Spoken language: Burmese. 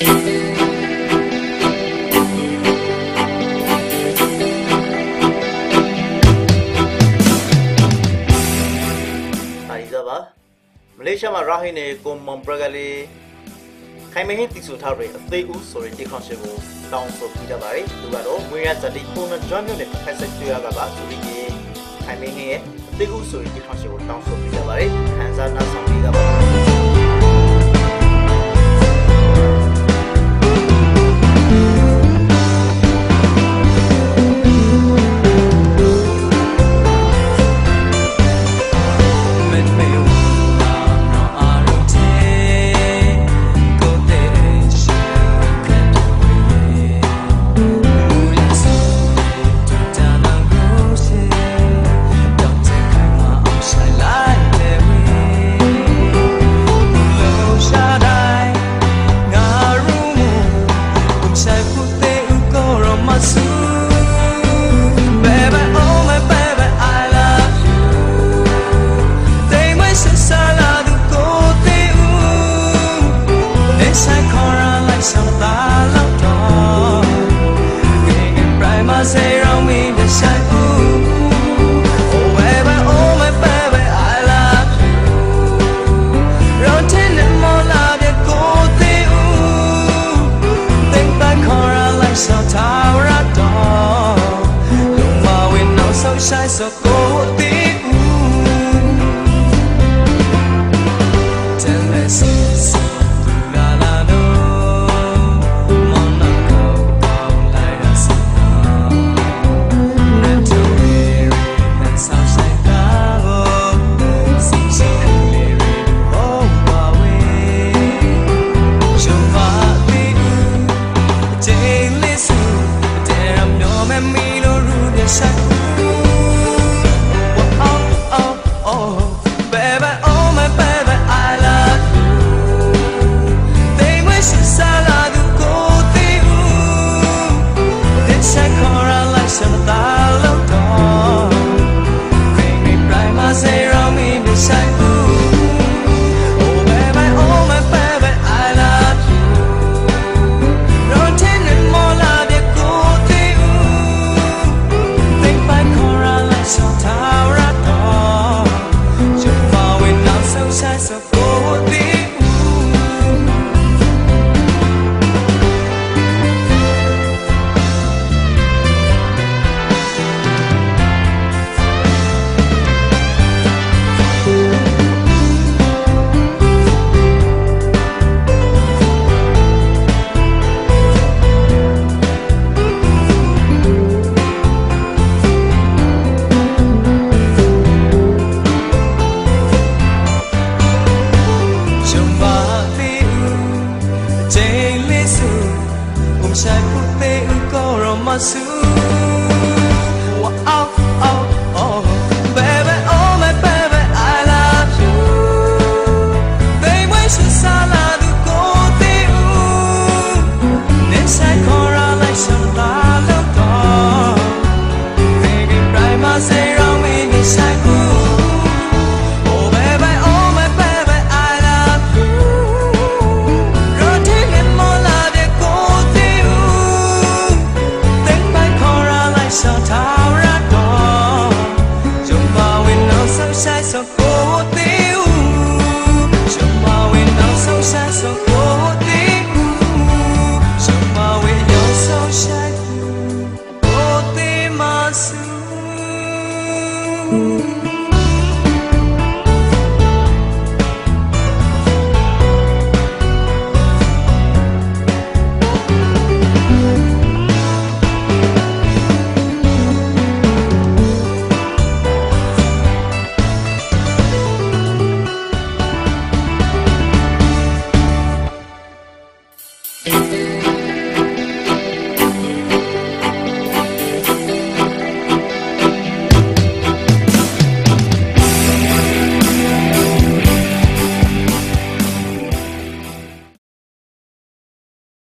မလေးရှားမှာရာဟိနေကွန်မွန်ပရကလေးခိုင်မဟင်းတီဆူထားတဲ့အသေးဦးဆိုတဲ့ဒီခေါင်းရှင်ကိုတောင်းဆိုပြကြပါရယ်သူကတော့ဝင်းရဇတိပုံနဲ့ join မြို့နဲ့ဖက်ဆက်တွေ့ရတာပါသူကြီးခိုင်မဟင်းရဲ့အသေးဦးဆိုတဲ့ဒီခေါင်းရှင်ကိုတောင်းဆိုပြကြပါရယ်ခန်းစား ချိန်လေးစုဘုံဆို င်ခုသေးဥကောရမဆူ